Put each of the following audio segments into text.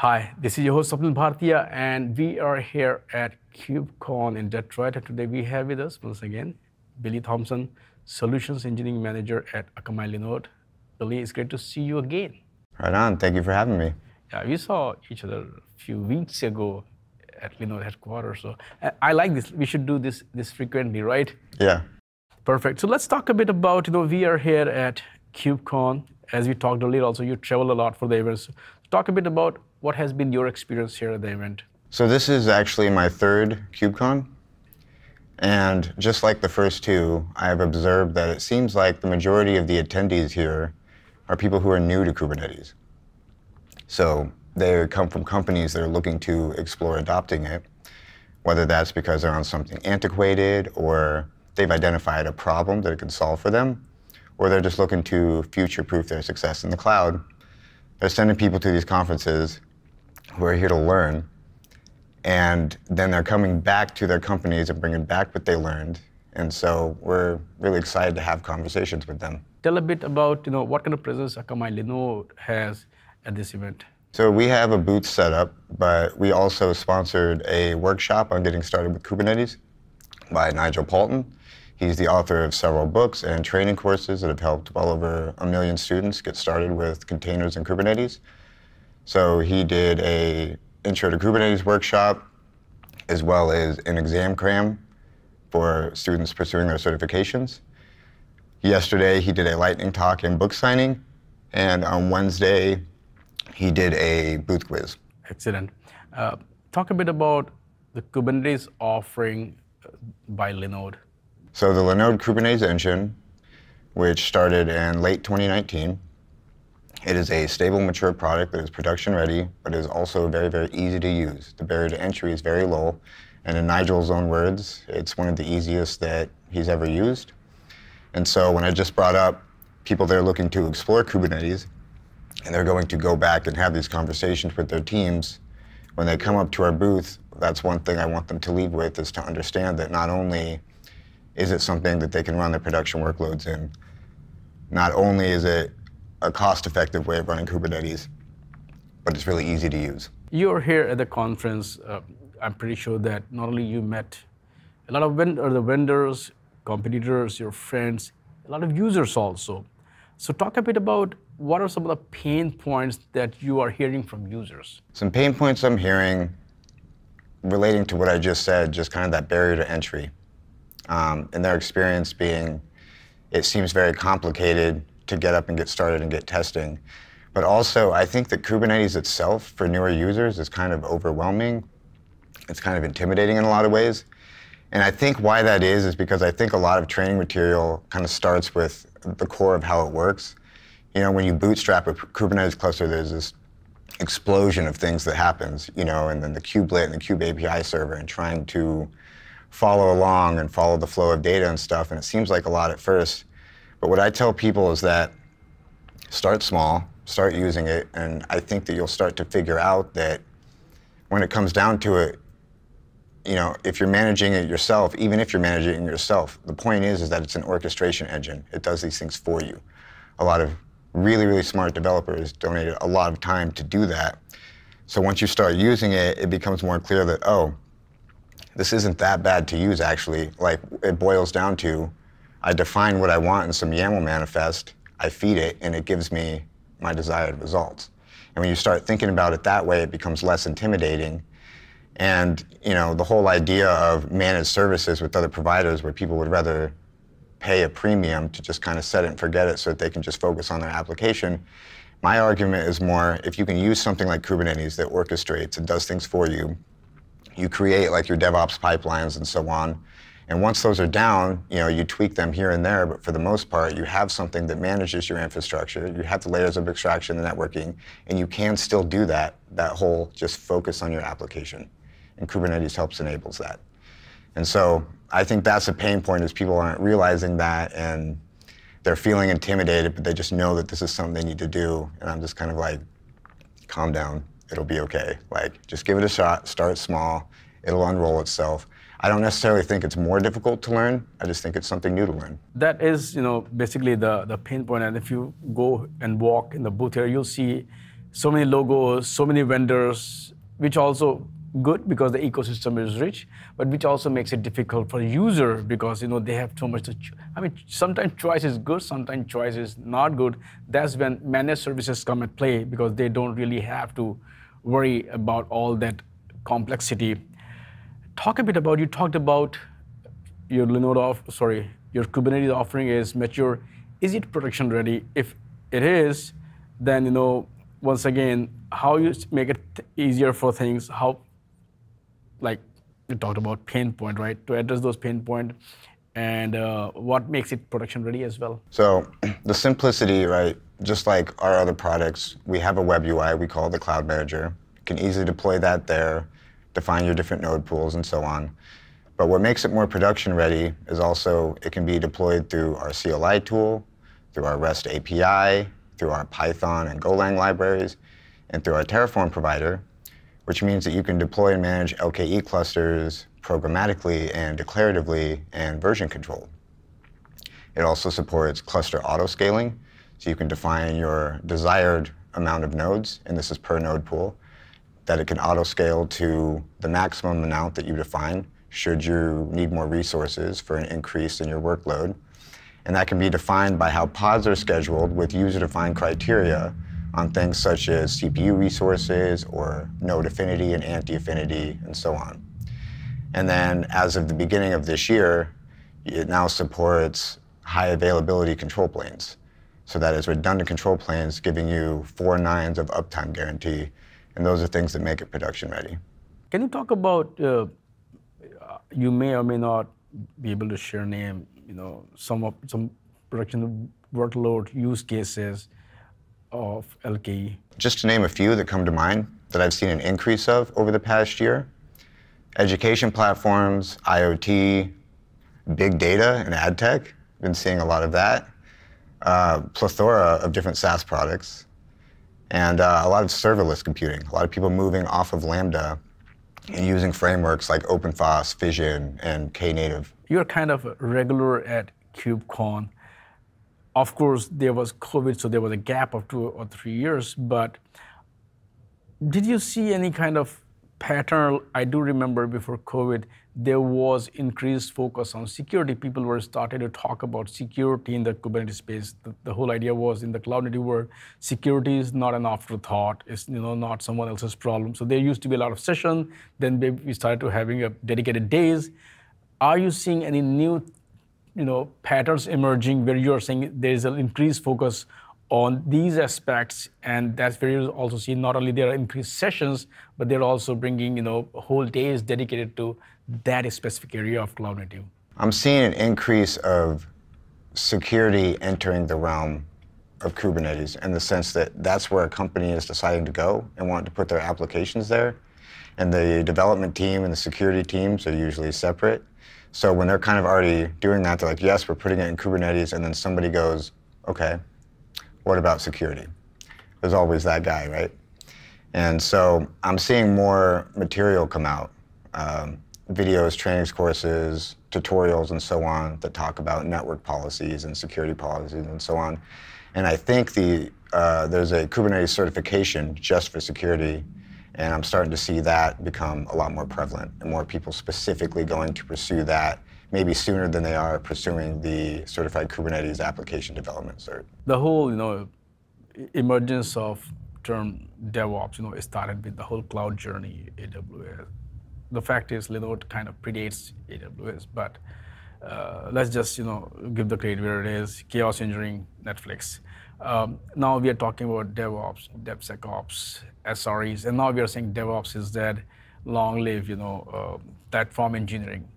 Hi, this is your host Swapnil Bhartiya, and we are here at KubeCon in Detroit. And today we have with us once again Billy Thompson, Solutions Engineering Manager at Akamai Linode. Billy, it's great to see you again. Right on. Thank you for having me. Yeah, we saw each other a few weeks ago at Linode headquarters. So I like this. We should do this this frequently, right? Yeah. Perfect. So let's talk a bit about, you know, we are here at KubeCon. As we talked earlier, also you travel a lot for the events. Talk a bit about what has been your experience here at the event. So this is actually my third KubeCon. And just like the first two, I have observed that it seems like the majority of the attendees here are people who are new to Kubernetes. So they come from companies that are looking to explore adopting it, whether that's because they're on something antiquated or they've identified a problem that it can solve for them, or they're just looking to future-proof their success in the cloud. They're sending people to these conferences who are here to learn, and then they're coming back to their companies and bringing back what they learned. And so we're really excited to have conversations with them. Tell a bit about you know what kind of presence Akamai Linode has at this event. So we have a booth set up, but we also sponsored a workshop on getting started with Kubernetes by Nigel Poulton. He's the author of several books and training courses that have helped well over a million students get started with containers and Kubernetes. So he did a intro to Kubernetes workshop, as well as an exam cram for students pursuing their certifications. Yesterday, he did a lightning talk and book signing, and on Wednesday, he did a booth quiz. Excellent. Uh, talk a bit about the Kubernetes offering uh, by Linode. So the Linode Kubernetes engine, which started in late 2019, it is a stable, mature product that is production ready, but is also very, very easy to use. The barrier to entry is very low, and in Nigel's own words, it's one of the easiest that he's ever used. And so when I just brought up people that are looking to explore Kubernetes, and they're going to go back and have these conversations with their teams, when they come up to our booth, that's one thing I want them to leave with is to understand that not only is it something that they can run their production workloads in? Not only is it a cost-effective way of running Kubernetes, but it's really easy to use. You're here at the conference. Uh, I'm pretty sure that not only you met a lot of vendor, the vendors, competitors, your friends, a lot of users also. So talk a bit about what are some of the pain points that you are hearing from users? Some pain points I'm hearing relating to what I just said, just kind of that barrier to entry um, and their experience being it seems very complicated to get up and get started and get testing. But also, I think that Kubernetes itself for newer users is kind of overwhelming. It's kind of intimidating in a lot of ways. And I think why that is, is because I think a lot of training material kind of starts with the core of how it works. You know, when you bootstrap a Kubernetes cluster, there's this explosion of things that happens, you know, and then the kubelet and the kube API server and trying to follow along and follow the flow of data and stuff. And it seems like a lot at first. But what I tell people is that start small, start using it, and I think that you'll start to figure out that when it comes down to it, you know, if you're managing it yourself, even if you're managing it yourself, the point is, is that it's an orchestration engine. It does these things for you. A lot of really, really smart developers donated a lot of time to do that. So once you start using it, it becomes more clear that, oh, this isn't that bad to use actually. Like it boils down to, I define what I want in some YAML manifest, I feed it, and it gives me my desired results. And when you start thinking about it that way, it becomes less intimidating. And you know, the whole idea of managed services with other providers where people would rather pay a premium to just kind of set it and forget it so that they can just focus on their application. My argument is more if you can use something like Kubernetes that orchestrates and does things for you, you create like your DevOps pipelines and so on. And once those are down, you know, you tweak them here and there, but for the most part, you have something that manages your infrastructure. You have the layers of abstraction the networking, and you can still do that, that whole just focus on your application. And Kubernetes helps enables that. And so I think that's a pain point is people aren't realizing that and they're feeling intimidated, but they just know that this is something they need to do. And I'm just kind of like, calm down it'll be okay. Like, just give it a shot, start small, it'll unroll itself. I don't necessarily think it's more difficult to learn. I just think it's something new to learn. That is, you know, basically the, the pain point. And if you go and walk in the booth here, you'll see so many logos, so many vendors, which also good because the ecosystem is rich, but which also makes it difficult for the user because you know they have too much to. Cho- I mean, sometimes choice is good, sometimes choice is not good. That's when managed services come at play because they don't really have to worry about all that complexity. Talk a bit about you talked about your Linode sorry, your Kubernetes offering is mature. Is it production ready? If it is, then you know once again how you make it easier for things. How like you talked about pain point, right? To address those pain point, and uh, what makes it production ready as well. So the simplicity, right? Just like our other products, we have a web UI we call the Cloud Manager. You can easily deploy that there, define your different node pools and so on. But what makes it more production ready is also it can be deployed through our CLI tool, through our REST API, through our Python and Golang libraries, and through our Terraform provider, which means that you can deploy and manage LKE clusters programmatically and declaratively and version control. It also supports cluster auto-scaling, so you can define your desired amount of nodes, and this is per node pool, that it can auto-scale to the maximum amount that you define should you need more resources for an increase in your workload. And that can be defined by how pods are scheduled with user-defined criteria on things such as CPU resources or node affinity and anti-affinity and so on. And then as of the beginning of this year, it now supports high availability control planes. So that is redundant control planes giving you four nines of uptime guarantee. And those are things that make it production ready. Can you talk about, uh, you may or may not be able to share name, you know, some of some production workload use cases of LKE? Just to name a few that come to mind that I've seen an increase of over the past year education platforms, IoT, big data, and ad tech. Been seeing a lot of that. Uh, plethora of different SaaS products, and uh, a lot of serverless computing. A lot of people moving off of Lambda and using frameworks like OpenFaaS, Fission, and Knative. You're kind of a regular at KubeCon. Of course, there was COVID, so there was a gap of two or three years. But did you see any kind of pattern? I do remember before COVID, there was increased focus on security. People were starting to talk about security in the Kubernetes space. The, the whole idea was in the cloud native world, security is not an afterthought. It's you know not someone else's problem. So there used to be a lot of session. Then we started to having a dedicated days. Are you seeing any new you know, patterns emerging where you're saying there is an increased focus on these aspects, and that's where you also see not only there are increased sessions, but they're also bringing you know whole days dedicated to that specific area of cloud native. I'm seeing an increase of security entering the realm of Kubernetes in the sense that that's where a company is deciding to go and want to put their applications there. And the development team and the security teams are usually separate. So when they're kind of already doing that, they're like, yes, we're putting it in Kubernetes, and then somebody goes, okay, what about security? There's always that guy, right? And so I'm seeing more material come out, um, videos, trainings courses, tutorials, and so on that talk about network policies and security policies and so on. And I think the uh, there's a Kubernetes certification just for security and I'm starting to see that become a lot more prevalent and more people specifically going to pursue that maybe sooner than they are pursuing the certified Kubernetes application development cert. The whole, you know, emergence of term DevOps, you know, it started with the whole cloud journey, AWS. The fact is, Linode kind of predates AWS, but uh, let's just, you know, give the credit where it is. Chaos engineering, Netflix. Um, now we are talking about DevOps, DevSecOps, SREs, and now we are saying DevOps is dead, long live, you know, uh, platform engineering.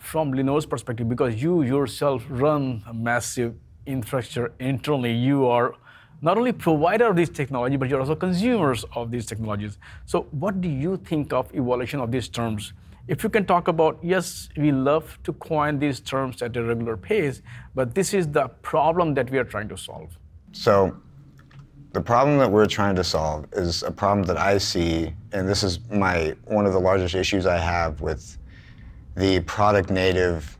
From Linode's perspective, because you yourself run a massive infrastructure internally, you are not only provider of this technology, but you're also consumers of these technologies. So what do you think of evolution of these terms? If you can talk about, yes, we love to coin these terms at a regular pace, but this is the problem that we are trying to solve. So the problem that we're trying to solve is a problem that I see, and this is my one of the largest issues I have with the product native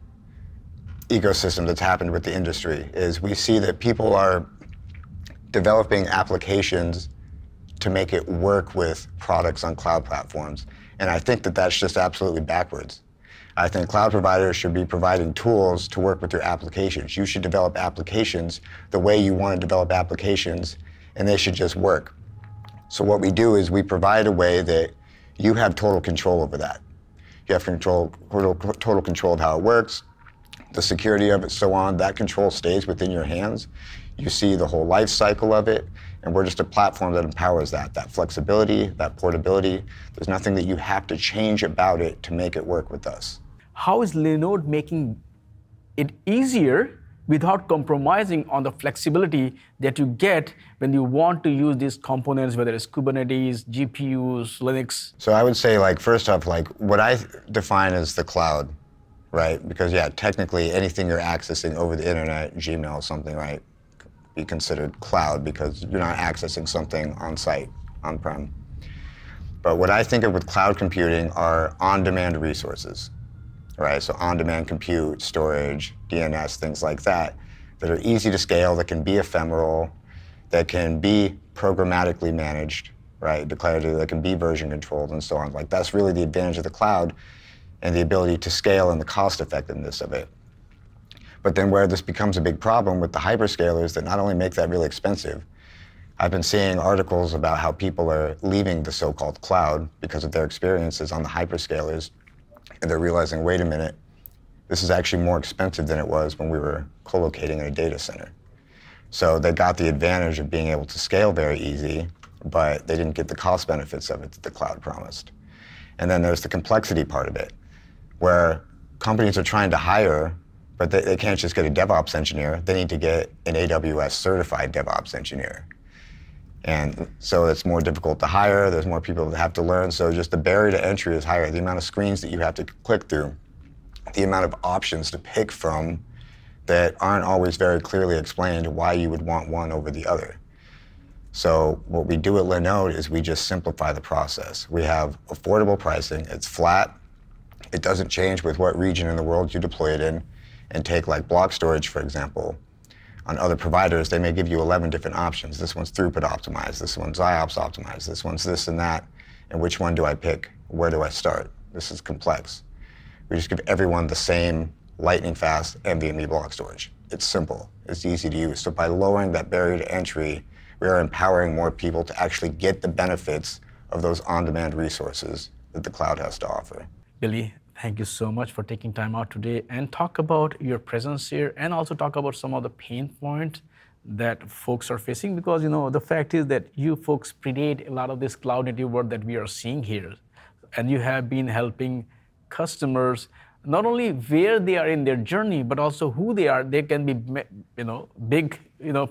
ecosystem that's happened with the industry is we see that people are developing applications to make it work with products on cloud platforms. And I think that that's just absolutely backwards. I think cloud providers should be providing tools to work with your applications. You should develop applications the way you want to develop applications, and they should just work. So what we do is we provide a way that you have total control over that. You have control, total, total control of how it works, the security of it, so on. That control stays within your hands. You see the whole life cycle of it, and we're just a platform that empowers that, that flexibility, that portability. There's nothing that you have to change about it to make it work with us. How is Linode making it easier without compromising on the flexibility that you get when you want to use these components, whether it's Kubernetes, GPUs, Linux? So I would say, like, first off, like what I define as the cloud, right? Because yeah, technically anything you're accessing over the internet, Gmail, something, right? be considered cloud because you're not accessing something on site, on prem. But what I think of with cloud computing are on demand resources, right? So on demand compute, storage, DNS, things like that, that are easy to scale, that can be ephemeral, that can be programmatically managed, right? Declarative, that can be version controlled and so on. Like that's really the advantage of the cloud and the ability to scale and the cost effectiveness of it. But then where this becomes a big problem with the hyperscalers that not only make that really expensive, I've been seeing articles about how people are leaving the so-called cloud because of their experiences on the hyperscalers, and they're realizing, wait a minute, this is actually more expensive than it was when we were co-locating in a data center. So they got the advantage of being able to scale very easy, but they didn't get the cost benefits of it that the cloud promised. And then there's the complexity part of it, where companies are trying to hire but they, they can't just get a DevOps engineer. They need to get an AWS certified DevOps engineer. And so it's more difficult to hire. There's more people that have to learn. So just the barrier to entry is higher. The amount of screens that you have to click through, the amount of options to pick from that aren't always very clearly explained why you would want one over the other. So what we do at Linode is we just simplify the process. We have affordable pricing. It's flat. It doesn't change with what region in the world you deploy it in and take like block storage, for example, on other providers, they may give you 11 different options. This one's throughput optimized, this one's IOPS optimized, this one's this and that. And which one do I pick? Where do I start? This is complex. We just give everyone the same lightning fast NVMe block storage. It's simple, it's easy to use. So by lowering that barrier to entry, we are empowering more people to actually get the benefits of those on-demand resources that the cloud has to offer. Billy, Thank you so much for taking time out today and talk about your presence here and also talk about some of the pain points that folks are facing because you know the fact is that you folks predate a lot of this cloud native world that we are seeing here. And you have been helping customers not only where they are in their journey but also who they are. They can be you know big you know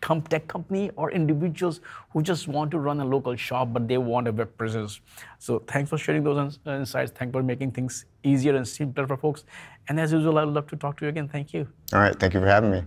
tech company or individuals who just want to run a local shop, but they want a web presence. So thanks for sharing those insights. Thanks for making things easier and simpler for folks. And as usual, I'd love to talk to you again. Thank you. All right. Thank you for having me.